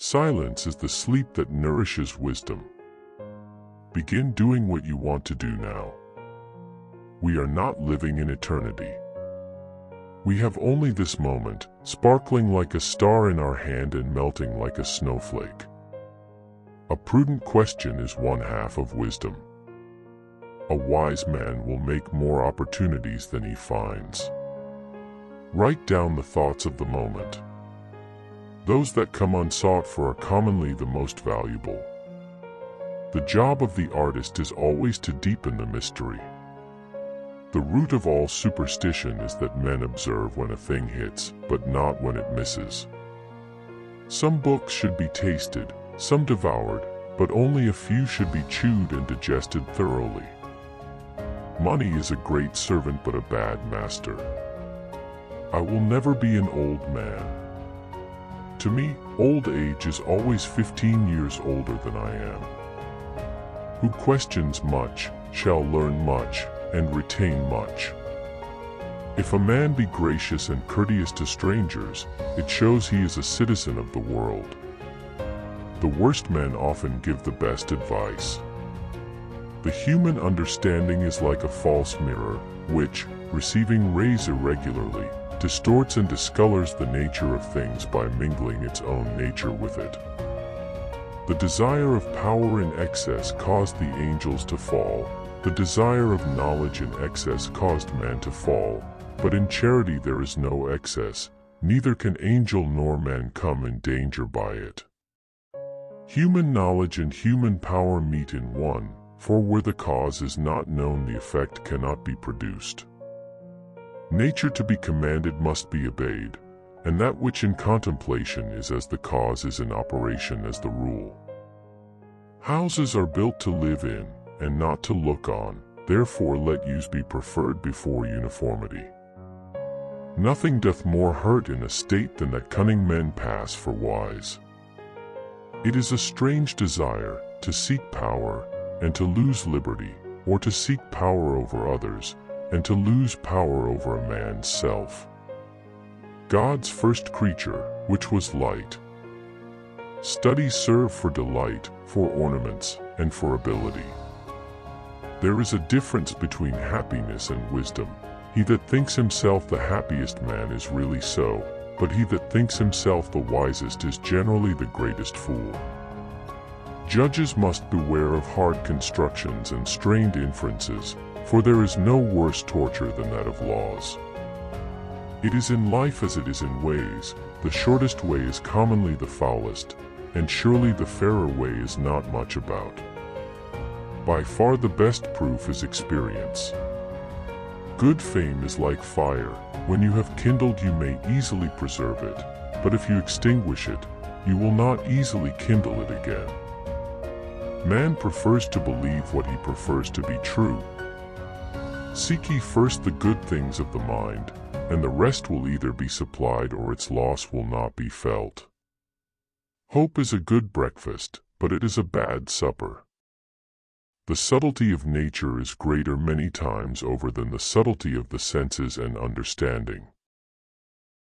Silence is the sleep that nourishes wisdom. Begin doing what you want to do now. We are not living in eternity. We have only this moment, sparkling like a star in our hand and melting like a snowflake. A prudent question is one half of wisdom. A wise man will make more opportunities than he finds. Write down the thoughts of the moment. Those that come unsought for are commonly the most valuable. The job of the artist is always to deepen the mystery. The root of all superstition is that men observe when a thing hits, but not when it misses. Some books should be tasted, some devoured, but only a few should be chewed and digested thoroughly. Money is a great servant but a bad master. I will never be an old man. To me, old age is always 15 years older than I am. Who questions much, shall learn much, and retain much. If a man be gracious and courteous to strangers, it shows he is a citizen of the world. The worst men often give the best advice. The human understanding is like a false mirror, which, receiving rays irregularly, distorts and discolors the nature of things by mingling its own nature with it. The desire of power in excess caused the angels to fall, the desire of knowledge in excess caused man to fall, but in charity there is no excess, neither can angel nor man come in danger by it. Human knowledge and human power meet in one, for where the cause is not known the effect cannot be produced. Nature to be commanded must be obeyed, and that which in contemplation is as the cause is in operation as the rule. Houses are built to live in, and not to look on, therefore let use be preferred before uniformity. Nothing doth more hurt in a state than that cunning men pass for wise. It is a strange desire to seek power and to lose liberty, or to seek power over others and to lose power over a man's self. God's first creature, which was light. Studies serve for delight, for ornaments, and for ability. There is a difference between happiness and wisdom. He that thinks himself the happiest man is really so, but he that thinks himself the wisest is generally the greatest fool. Judges must beware of hard constructions and strained inferences, for there is no worse torture than that of laws. It is in life as it is in ways, the shortest way is commonly the foulest, and surely the fairer way is not much about. By far the best proof is experience. Good fame is like fire, when you have kindled you may easily preserve it, but if you extinguish it, you will not easily kindle it again. Man prefers to believe what he prefers to be true. Seek ye first the good things of the mind, and the rest will either be supplied or its loss will not be felt. Hope is a good breakfast, but it is a bad supper. The subtlety of nature is greater many times over than the subtlety of the senses and understanding.